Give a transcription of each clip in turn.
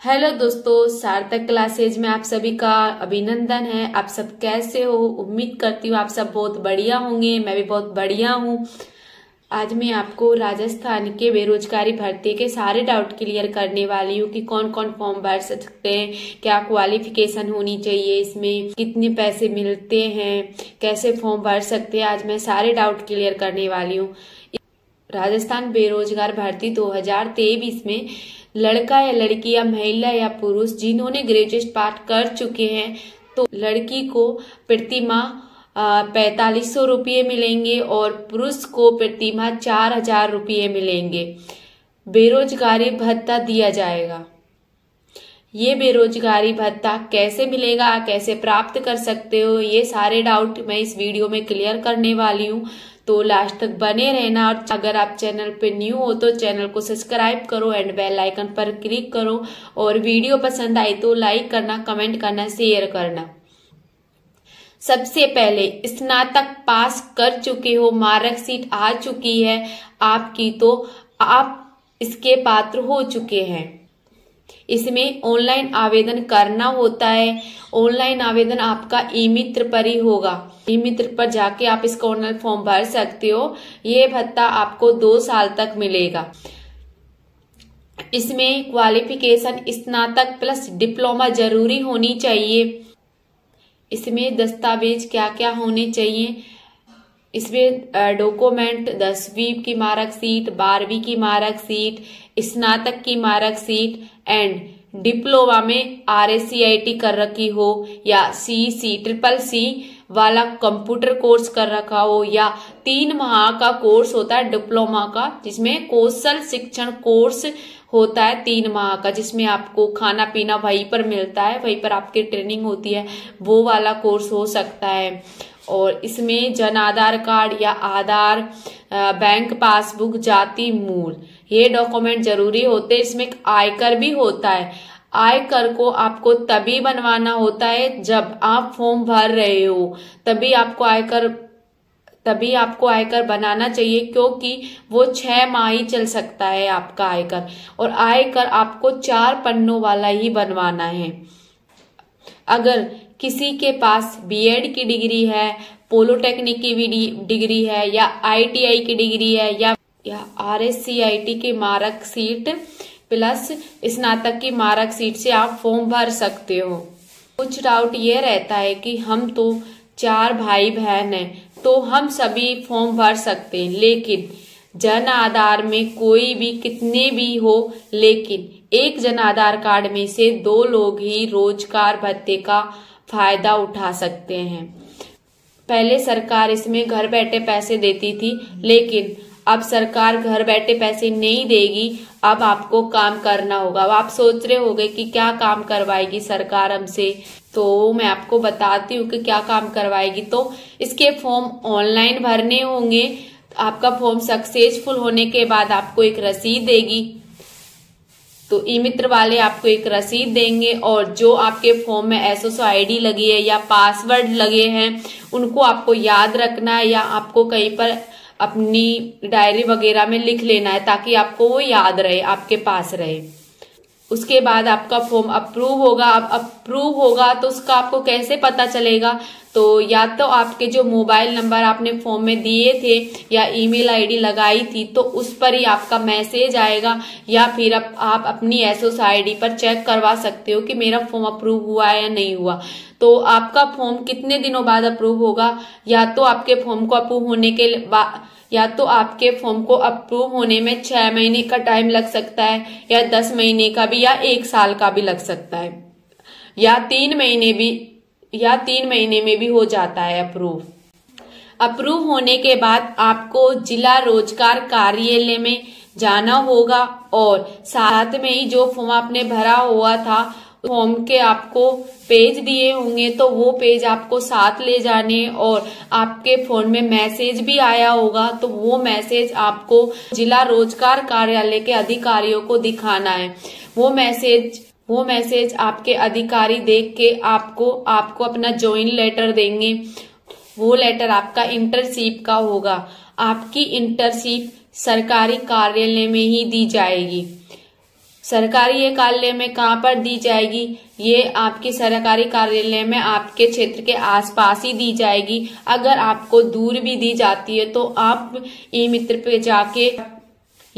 Hello दोस्तों, सार्थक classes में आप सभी का अभिनंदन है। आप सब कैसे हो? उम्मीद करती हूँ आप सब बहुत बढ़िया होंगे, मैं भी बहुत बढ़िया हूँ। आज मैं आपको राजस्थान के बेरोजगारी भर्ती के सारे डाउट क्लियर करने वाली हूँ कि कौन कौन फॉर्म भर सकते हैं, क्या क्वालिफिकेशन होनी चाहिए इसमें, कितने पैसे मिलते हैं, कैसे फॉर्म भर सकते हैं, आज मैं सारे डाउट क्लियर करने वाली हूँ। राजस्थान बेरोजगार भर्ती 2023 में लड़का या लड़की या महिला या पुरुष जिन्होंने ग्रेजुएट पास कर चुके हैं तो लड़की को प्रतिमा पैतालीस सौ रुपये मिलेंगे और पुरुष को प्रतिमा चार हज़ार रुपये मिलेंगे। बेरोजगारी भत्ता दिया जाएगा। ये बेरोजगारी भत्ता कैसे मिलेगा कैसे प्राप्त कर सकते हो, ये सारे डाउट मैं इस वीडियो में क्लियर करने वाली हूँ। तो लास्ट तक बने रहना। और अगर आप चैनल पे न्यू हो तो चैनल को सब्सक्राइब करो एंड बेल आइकन पर क्लिक करो। और वीडियो पसंद आई तो लाइक करना, कमेंट करना, शेयर करना। सबसे पहले स्नातक पास कर चुके हो, मार्क सीट आ चुकी है आपकी तो आप इसके पात्र हो चुके हैं। इसमें ऑनलाइन आवेदन करना होता है। ऑनलाइन आवेदन आपका ई मित्र पर ही होगा। ई मित्र पर जाके आप इसका ऑनलाइन फॉर्म भर सकते हो। ये भत्ता आपको दो साल तक मिलेगा। इसमें क्वालिफिकेशन स्नातक प्लस डिप्लोमा ज़रूरी होनी चाहिए। इसमें दस्तावेज़ क्या क्या होने चाहिए? इसमें डॉक्यूमेंट, दसवीं की मार्क सीट, बारहवीं की मार्क सीट, स्नातक की मार्क सीट, एंड डिप्लोमा में आर एस कर रखी हो, या सी सी, ट्रिपल सी वाला कंप्यूटर कोर्स कर रखा हो, या तीन माह का कोर्स होता है डिप्लोमा का, जिसमें कौशल शिक्षण कोर्स होता है तीन माह का, जिसमें आपको खाना पीना वहीं पर मिलता है, वहीं पर आपकी ट्रेनिंग होती है, वो वाला कोर्स हो सकता है। और इसमें जन आधार कार्ड या आधार बैंक पासबुक, जाति, मूल। ये डॉक्यूमेंट ज़रूरी होते हैं, इसमें आयकर भी होता है। आयकर को आपको तभी बनवाना होता है जब आप फॉर्म भर रहे हो। तभी आपको आयकर, तभी आपको आयकर बनाना चाहिए क्योंकि वो छह माह ही चल सकता है आपका आयकर। और आयकर आपको चार पन्नों वाला ही बनवाना है। अगर किसी के पास बीएड की डिग्री है पोलोटेक्निक की भी डिग्री है, या आईटीआई की डिग्री है, या या R S C I T की मार्क सीट प्लस स्नातक की मार्क सीट से आप फॉर्म भर सकते हो। कुछ डाउट ये रहता है कि हम तो चार भाई बहन हैं तो हम सभी फॉर्म भर सकते हैं, लेकिन जन आधार में कोई भी कितने भी हो, लेकिन एक जन आधार कार्ड में से दो लोग ही रोज़गार भत्ते का फ़ायदा उठा सकते हैं। पहले सरकार इसमें घर बैठे पैसे देती थी, लेकिन अब सरकार घर बैठे पैसे नहीं देगी, अब आपको काम करना होगा। अब आप सोच रहे होंगे कि क्या काम करवाएगी सरकार हमसे? तो मैं आपको बताती हूँ कि क्या काम करवाएगी। तो इसके फॉर्म ऑनलाइन भरने होंगे आपका फॉर्म सक्सेसफुल होने के बाद आपको एक रसीद देगी। तो ई मित्र वाले आपको एक रसीद देंगे और जो आपके फॉर्म में एसओसो आईडी लगी है या पासवर्ड लगे हैं, उनको आपको याद रखना है या आपको कहीं पर अपनी डायरी वगैरह में लिख लेना है ताकि आपको वो याद रहे, आपके पास रहे। उसके बाद आपका फॉर्म अप्रूव होगा अब अप्रूव होगा तो उसका आपको कैसे पता चलेगा? तो या तो आपके जो मोबाइल नंबर आपने फॉर्म में दिए थे या ईमेल आईडी लगाई थी तो उस पर ही आपका मैसेज आएगा या फिर आप, आप अपनी एसओस आईडी पर चेक करवा सकते हो कि मेरा फॉर्म अप्रूव हुआ है या नहीं हुआ। तो आपका फॉर्म कितने दिनों बाद अप्रूव होगा? या तो आपके फॉर्म को अप्रूव होने के बाद या तो आपके फॉर्म को अप्रूव होने में छह महीने का टाइम लग सकता है, या दस महीने का भी, या एक साल का भी लग सकता है। या तीन महीने भी, या तीन महीने में भी हो जाता है अप्रूव अप्रूव होने के बाद आपको जिला रोज़गार कार्यालय में जाना होगा, और साथ में ही जो फॉर्म आपने भरा हुआ था फॉर्म के आपको पेज दिए होंगे तो वो पेज आपको साथ ले जाने और आपके फ़ोन में मैसेज भी आया होगा तो वो मैसेज आपको जिला रोज़गार कार्यालय के अधिकारियों को दिखाना है। वो मैसेज वो मैसेज आपके अधिकारी देख के आपको आपको अपना ज्वाइन लेटर देंगे। वो लेटर आपका इंटरशिप का होगा। आपकी इंटरशिप सरकारी कार्यालय में ही दी जाएगी। सरकारी कार्यालय में कहाँ पर दी जाएगी? ये आपकी सरकारी कार्यालय में आपके क्षेत्र के आसपास ही दी जाएगी। अगर आपको दूर भी दी जाती है तो आप ई मित्र पे जाके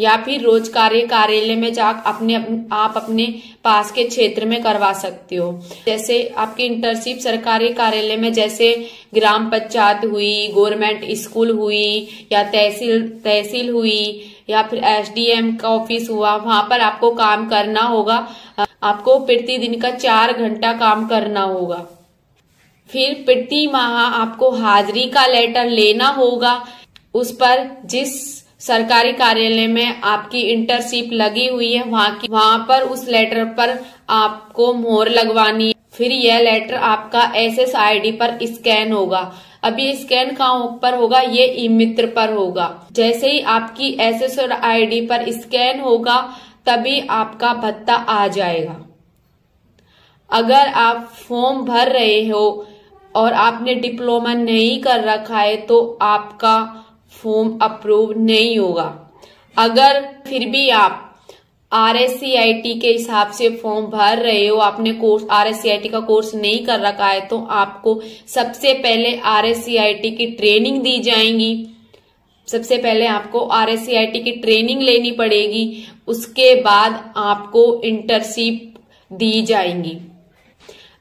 या फिर रोज़गार कार्यालय में जा अपने, आप अपने पास के क्षेत्र में करवा सकते हो। जैसे आपकी इंटर्नशिप सरकारी कार्यालय में, जैसे ग्राम पंचायत हुई गवर्नमेंट स्कूल हुई, या तहसील तहसील हुई, या फिर एसडीएम का ऑफ़िस हुआ, वहाँ पर आपको काम करना होगा। आपको प्रतिदिन का चार घंटा काम करना होगा। फिर प्रति माह आपको हाजिरी का लेटर लेना होगा। उस पर जिस सरकारी कार्यालय में आपकी इंटरशिप लगी हुई है, वहाँ की वहाँ पर उस लेटर पर आपको मोहर लगवानी फिर यह लेटर आपका एस एस आई डी पर स्कैन होगा। अभी स्कैन कहाँ पर होगा? ये ई मित्र पर होगा। जैसे ही आपकी एस एस आई डी पर स्कैन होगा, तभी आपका भत्ता आ जाएगा। अगर आप फॉर्म भर रहे हो और आपने डिप्लोमा नहीं कर रखा है तो आपका फॉर्म अप्रूव नहीं होगा। अगर फिर भी आप R S C I T के हिसाब से फॉर्म भर रहे हो, आपने course R S C I T का कोर्स नहीं कर रखा है तो आपको सबसे पहले R S C I T की ट्रेनिंग दी जाएँगी। सबसे पहले आपको R S C I T की ट्रेनिंग लेनी पड़ेगी। उसके बाद आपको इंटर्नशिप दी जाएँगी।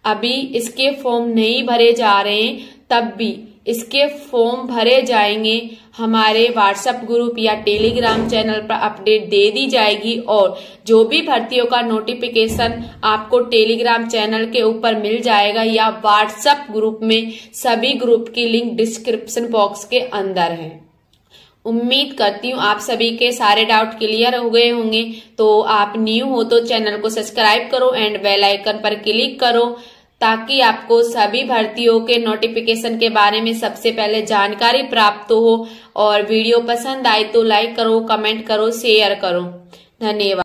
अभी इसके फॉर्म नहीं भरे जा रहे हैं, तब भी इसके फॉर्म भरे जाएँगे। हमारे व्हाट्सएप ग्रुप या टेलीग्राम चैनल पर अपडेट दे दी जाएगी और जो भी भर्तियों का नोटिफिकेशन आपको टेलीग्राम चैनल के ऊपर मिल जाएगा या व्हाट्सएप ग्रुप में, सभी ग्रुप की लिंक डिस्क्रिप्शन बॉक्स के अंदर है। उम्मीद करती हूँ आप सभी के सारे डाउट क्लियर हो गए होंगे। तो आप न्यू हो तो चैनल को सब्सक्राइब करो एंड बेल आइकन पर क्लिक करो। ताकि आपको सभी भर्तियों के नोटिफिकेशन के बारे में सबसे पहले जानकारी प्राप्त हो और वीडियो पसंद आए तो लाइक करो कमेंट करो शेयर करो। धन्यवाद।